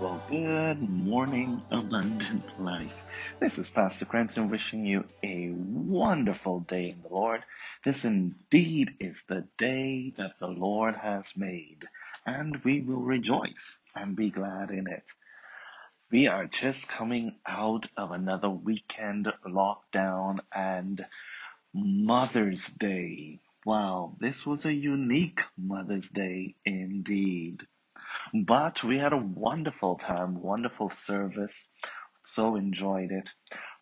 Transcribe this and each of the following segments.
Well, good morning, abundant life. This is Pastor Cranston wishing you a wonderful day in the Lord. This indeed is the day that the Lord has made, and we will rejoice and be glad in it. We are just coming out of another weekend lockdown and Mother's Day. Wow, this was a unique Mother's Day indeed. But we had a wonderful time, wonderful service, so enjoyed it.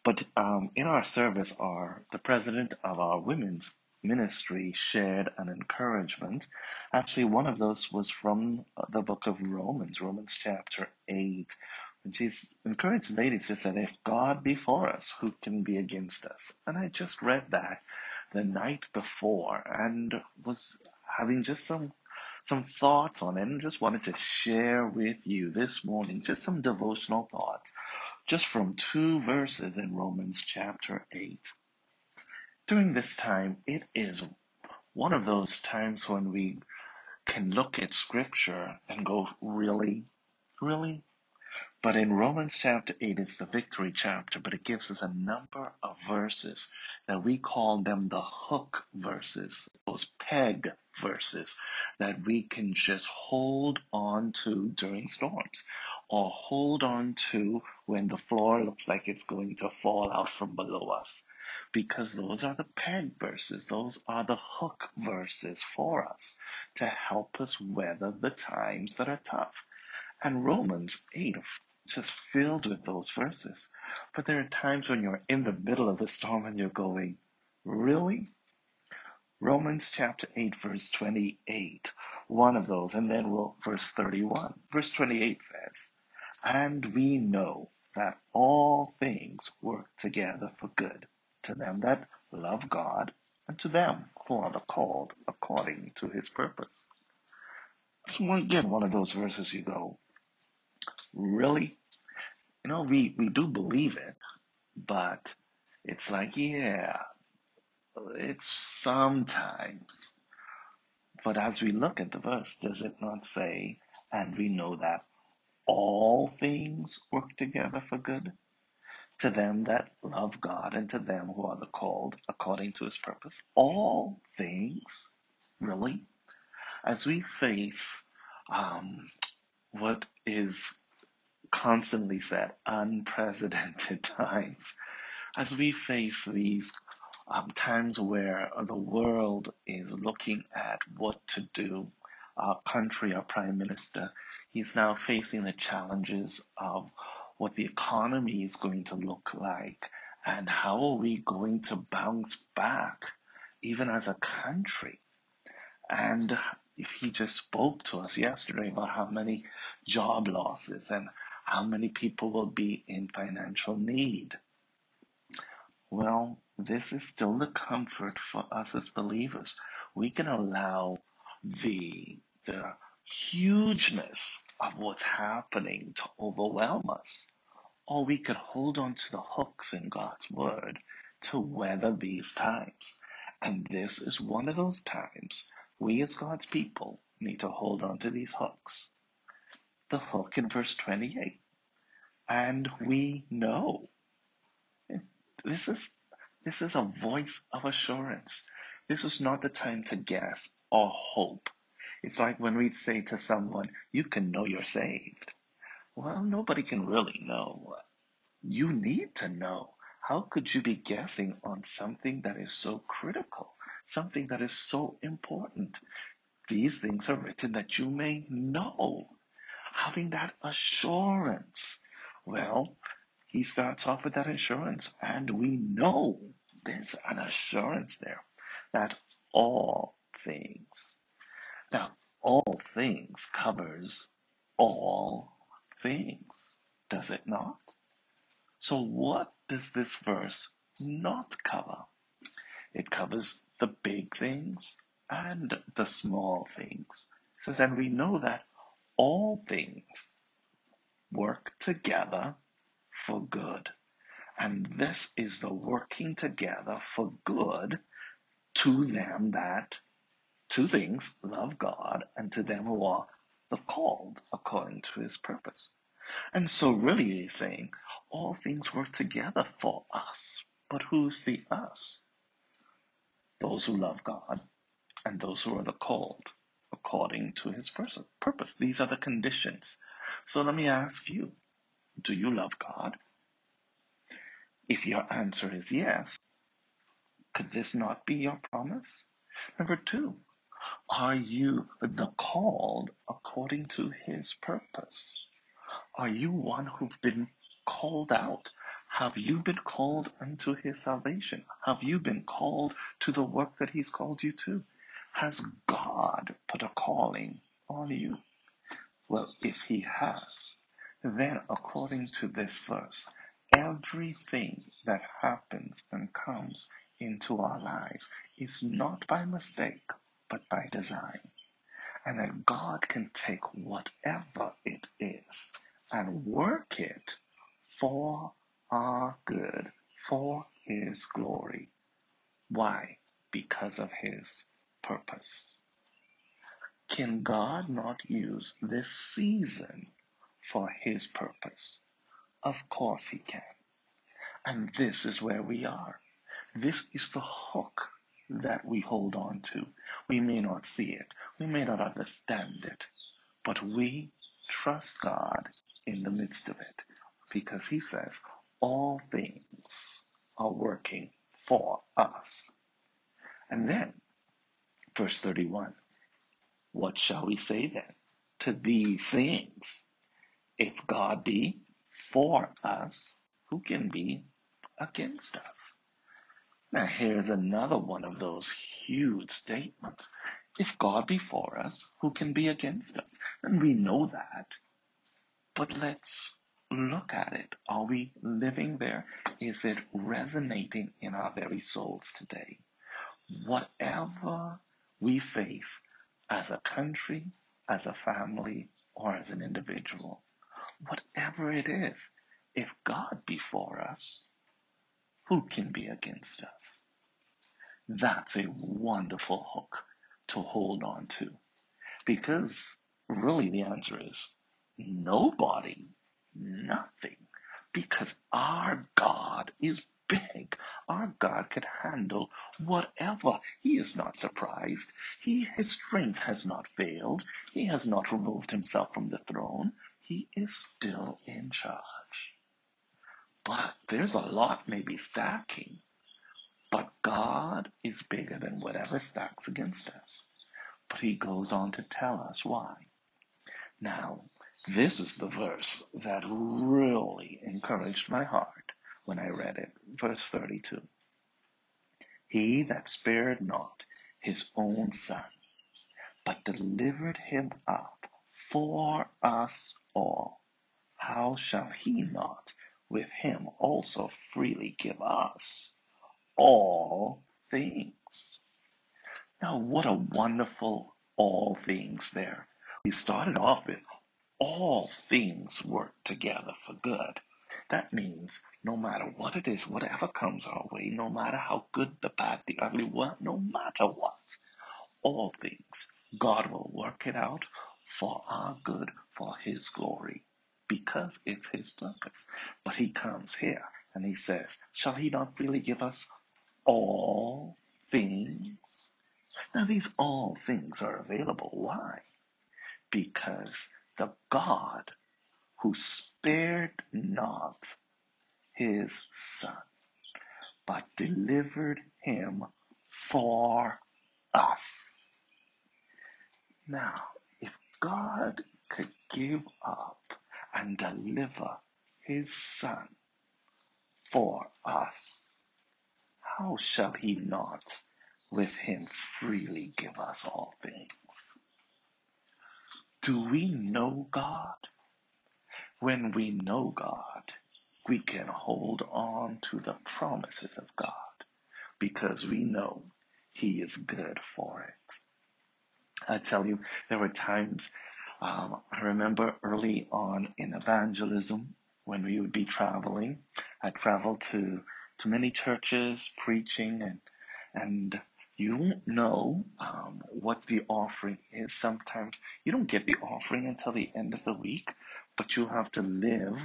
But um, in our service, our the president of our women's ministry shared an encouragement. Actually, one of those was from the book of Romans, Romans chapter 8, and she's encouraged ladies to say, if God be for us, who can be against us? And I just read that the night before and was having just some some thoughts on it and just wanted to share with you this morning just some devotional thoughts just from two verses in Romans chapter 8. During this time, it is one of those times when we can look at scripture and go, really? Really? But in Romans chapter 8, it's the victory chapter, but it gives us a number of verses that we call them the hook verses, those peg verses that we can just hold on to during storms or hold on to when the floor looks like it's going to fall out from below us. Because those are the peg verses, those are the hook verses for us to help us weather the times that are tough. And Romans 8 just filled with those verses. But there are times when you're in the middle of the storm and you're going, Really? Romans chapter 8, verse 28, one of those, and then we'll, verse 31. Verse 28 says, And we know that all things work together for good to them that love God and to them who are the called according to his purpose. So again, one of those verses you go, Really? You know, we, we do believe it, but it's like, yeah, it's sometimes. But as we look at the verse, does it not say, and we know that all things work together for good to them that love God and to them who are the called according to his purpose? All things, really? As we face um, what is constantly said, unprecedented times, as we face these um, times where the world is looking at what to do, our country, our prime minister, he's now facing the challenges of what the economy is going to look like and how are we going to bounce back, even as a country. And if he just spoke to us yesterday about how many job losses and how many people will be in financial need. Well, this is still the comfort for us as believers. We can allow the, the hugeness of what's happening to overwhelm us, or we could hold on to the hooks in God's Word to weather these times. And this is one of those times we as God's people need to hold on to these hooks. The hook in verse 28. And we know. This is this is a voice of assurance. This is not the time to guess or hope. It's like when we say to someone, you can know you're saved. Well, nobody can really know. You need to know. How could you be guessing on something that is so critical, something that is so important? These things are written that you may know, having that assurance. Well, he starts off with that assurance, and we know there's an assurance there that all things. Now, all things covers all things, does it not? So, what does this verse not cover? It covers the big things and the small things. It says, and we know that all things work together for good. And this is the working together for good to them that, two things, love God, and to them who are the called according to his purpose. And so, really, he's saying all things work together for us. But who's the us? Those who love God and those who are the called according to his purpose. These are the conditions. So, let me ask you do you love God? If your answer is yes, could this not be your promise? Number two, are you the called according to his purpose? Are you one who's been called out? Have you been called unto his salvation? Have you been called to the work that he's called you to? Has God put a calling on you? Well, if he has, then according to this verse, everything that happens and comes into our lives is not by mistake, but by design. And that God can take whatever it is and work it for our good, for His glory. Why? Because of His purpose. Can God not use this season for His purpose? Of course He can. And this is where we are. This is the hook that we hold on to. We may not see it, we may not understand it, but we trust God in the midst of it because He says all things are working for us. And then, verse 31 what shall we say then to these things? If God be for us, who can be against us? Now, here's another one of those huge statements. If God be for us, who can be against us? And we know that. But let's look at it. Are we living there? Is it resonating in our very souls today? Whatever we face as a country, as a family, or as an individual, whatever it is, if God be for us, who can be against us? That's a wonderful hook to hold on to. Because really the answer is nobody, nothing. Because our God is big. Our God can handle whatever. He is not surprised. He, his strength has not failed. He has not removed himself from the throne. He is still in charge. But there's a lot maybe stacking. But God is bigger than whatever stacks against us. But he goes on to tell us why. Now, this is the verse that really encouraged my heart when I read it. Verse 32. He that spared not his own son, but delivered him up for us all, how shall he not with him also freely give us all things? Now, what a wonderful all things there. He started off with all things work together for good. That means no matter what it is, whatever comes our way, no matter how good, the bad, the ugly, what, no matter what, all things, God will work it out for our good, for His glory, because it's His purpose. But He comes here and He says, Shall He not freely give us all things? Now, these all things are available. Why? Because the God who spared not his son, but delivered him for us. Now, if God could give up and deliver his son for us, how shall he not with him freely give us all things? Do we know God? When we know God, we can hold on to the promises of God because we know He is good for it. I tell you, there were times um, I remember early on in evangelism when we would be traveling. I traveled to to many churches preaching and and you won't know um, what the offering is. Sometimes you don't get the offering until the end of the week, but you have to live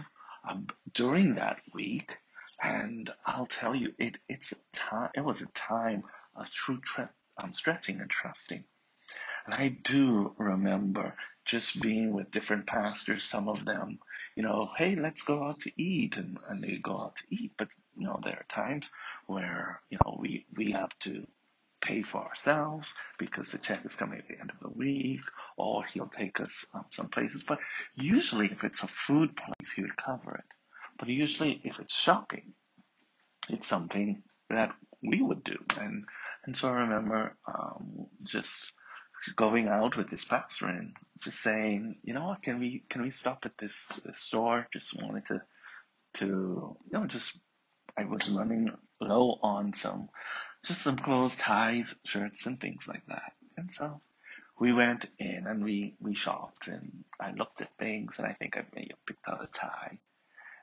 um, during that week. And I'll tell you, it it's a time. It was a time of true um, stretching and trusting. And I do remember just being with different pastors. Some of them, you know, hey, let's go out to eat, and, and they go out to eat. But you know, there are times where you know we we have to pay for ourselves because the check is coming at the end of the week, or he'll take us um, some places. But usually, if it's a food place, he would cover it. But usually, if it's shopping, it's something that we would do. And and so I remember um, just going out with this pastor and just saying, you know what, can we can we stop at this, this store? Just wanted to to you know just I was running low on some just some clothes, ties, shirts, and things like that. And so we went in and we we shopped and I looked at things and I think I may have picked out a tie.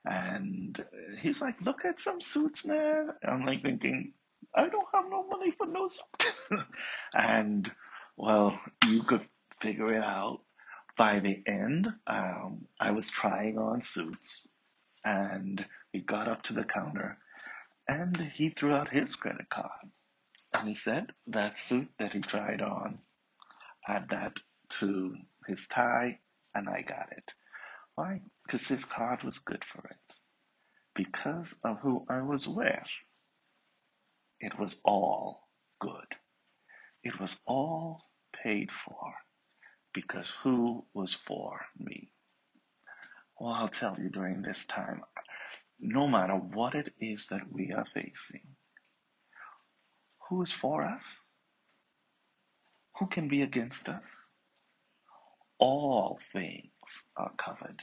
And he's like, look at some suits, man. I'm like thinking, I don't have no money for no suit. and well, you could figure it out. By the end, um, I was trying on suits, and we got up to the counter, and he threw out his credit card, and he said that suit that he tried on, add that to his tie, and I got it. Why? Because his card was good for it. Because of who I was with, it was all good. It was all paid for because who was for me? Well, I'll tell you during this time, no matter what it is that we are facing, who is for us? Who can be against us? All things are covered.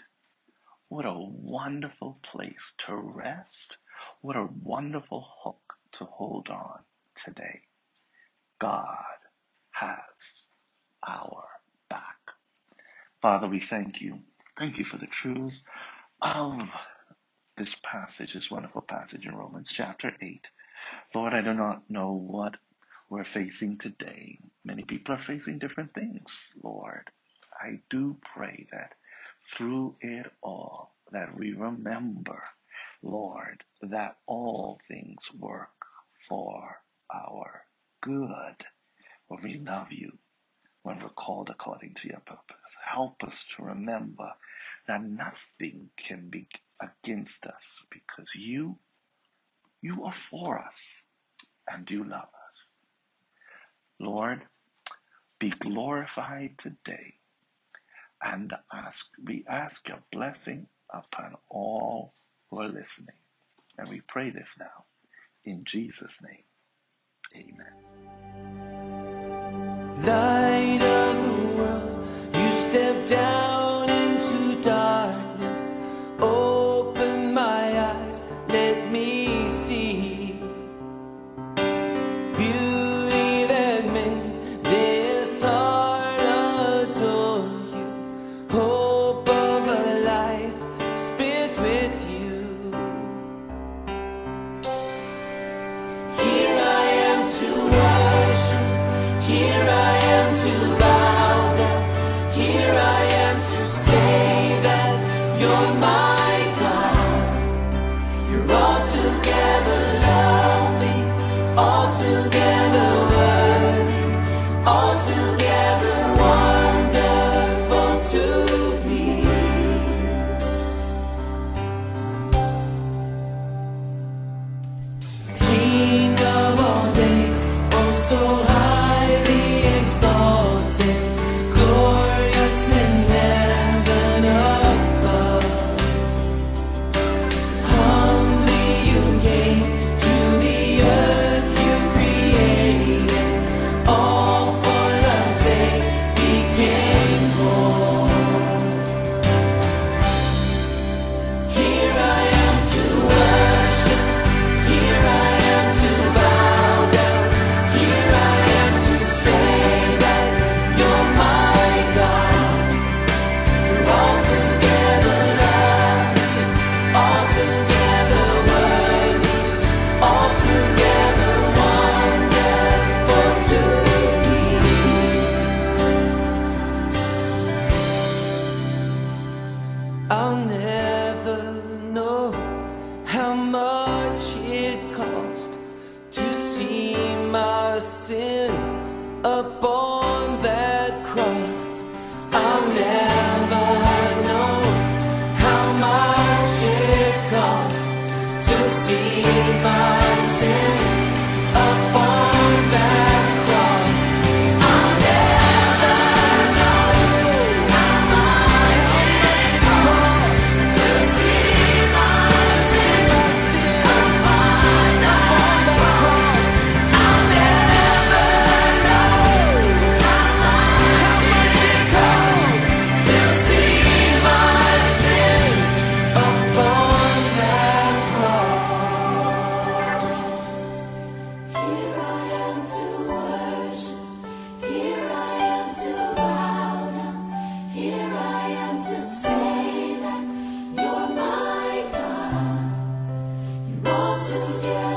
What a wonderful place to rest. What a wonderful hook to hold on today. God has our back. Father, we thank you. Thank you for the truths of this passage, this wonderful passage in Romans chapter 8. Lord, I do not know what we're facing today. Many people are facing different things, Lord. I do pray that through it all, that we remember, Lord, that all things work for our good when we love you, when we're called according to your purpose. Help us to remember that nothing can be against us because you, you are for us and you love us. Lord, be glorified today and ask, we ask your blessing upon all who are listening. And we pray this now in Jesus' name. Amen. Light of the world, you step down to.